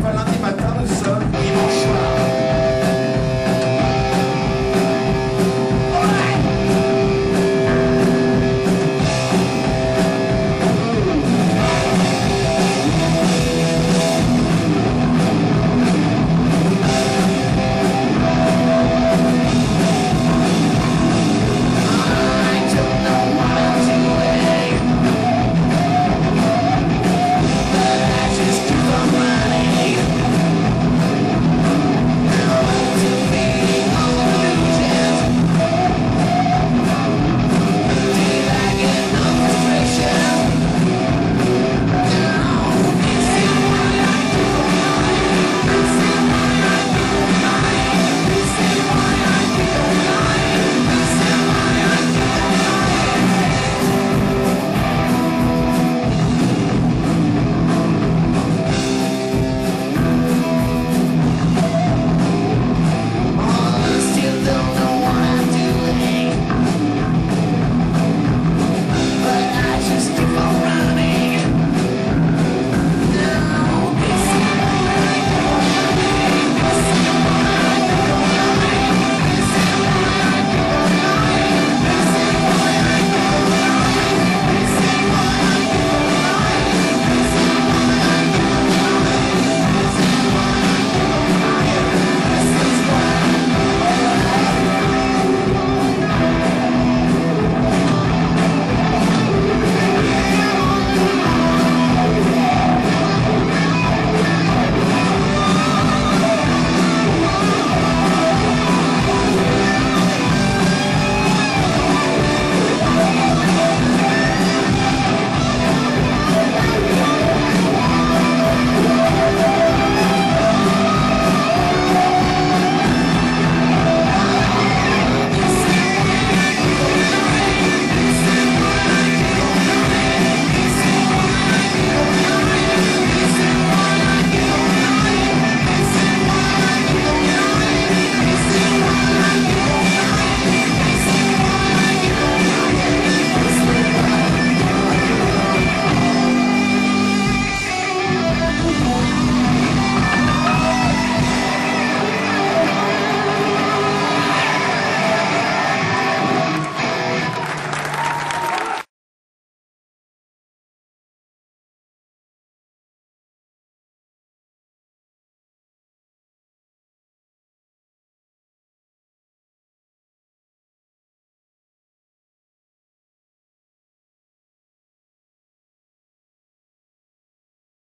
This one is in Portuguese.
vai lá tem